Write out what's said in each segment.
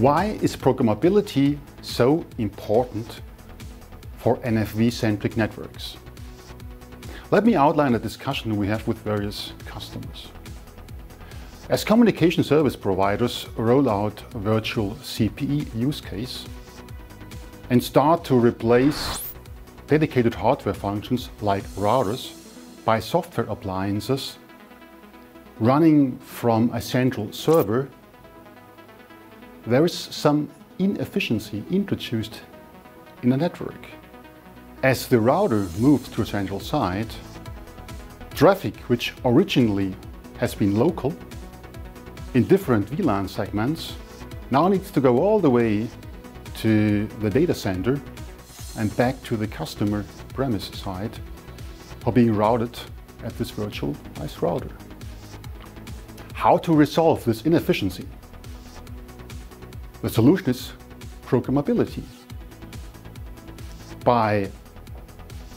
Why is programmability so important for NFV-centric networks? Let me outline a discussion we have with various customers. As communication service providers roll out a virtual CPE use case and start to replace dedicated hardware functions like routers by software appliances running from a central server, there is some inefficiency introduced in the network. As the router moves to a central site, traffic which originally has been local in different VLAN segments now needs to go all the way to the data center and back to the customer premise side for being routed at this virtual ICE router. How to resolve this inefficiency? The solution is programmability. By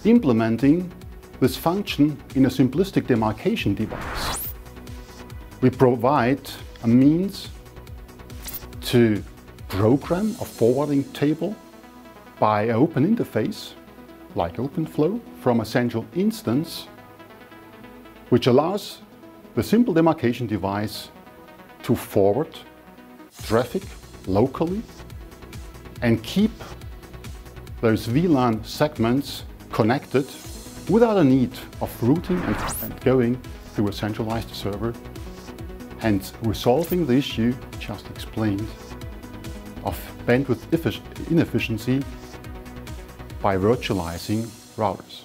implementing this function in a simplistic demarcation device, we provide a means to program a forwarding table by an open interface like OpenFlow from a central instance which allows the simple demarcation device to forward traffic locally and keep those VLAN segments connected without a need of routing and, going through a centralized server, hence resolving the issue just explained of bandwidth inefficiency by virtualizing routers.